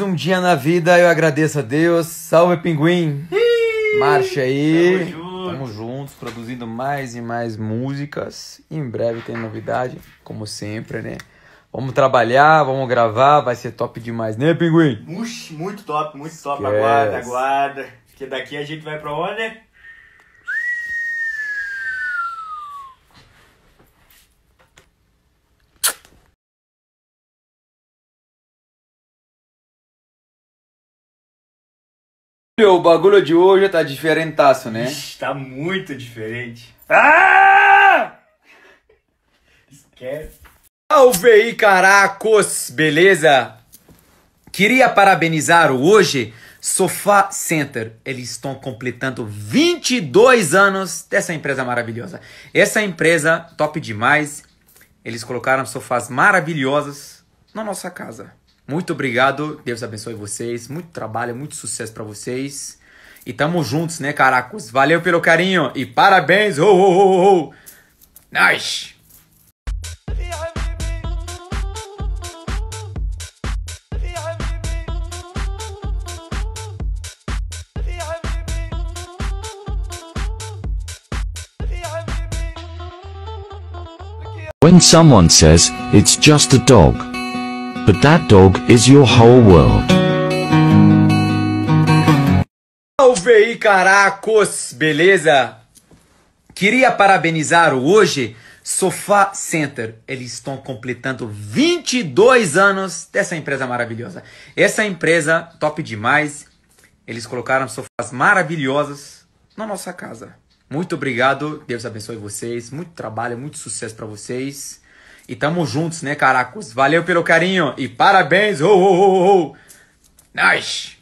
um dia na vida eu agradeço a Deus. Salve, pinguim! Marcha aí! Tamo junto. Tamo juntos, produzindo mais e mais músicas. Em breve tem novidade, como sempre, né? Vamos trabalhar, vamos gravar, vai ser top demais, né, pinguim? Muxi, muito top, muito top. Esquece. Aguarda, aguarda. Porque daqui a gente vai pra onde? O bagulho de hoje tá diferentaço, né? Ixi, tá muito diferente. Ah! Esquece. Salve aí, caracos! Beleza? Queria parabenizar o hoje Sofá Center. Eles estão completando 22 anos dessa empresa maravilhosa. Essa empresa, top demais. Eles colocaram sofás maravilhosos na nossa casa. Muito obrigado, Deus abençoe vocês, muito trabalho, muito sucesso para vocês. E tamo juntos, né, caracos? Valeu pelo carinho e parabéns! Oh. Nice! When someone says, it's just a dog, But that dog is your whole world. Salve aí, caracos! Beleza? Queria parabenizar o hoje Sofá Center. Eles estão completando 22 anos dessa empresa maravilhosa. Essa empresa, top demais. Eles colocaram sofás maravilhosos na nossa casa. Muito obrigado. Deus abençoe vocês. Muito trabalho, muito sucesso pra vocês. E tamo juntos, né, caracos? Valeu pelo carinho e parabéns! Ho, ho, ho, ho. Nice!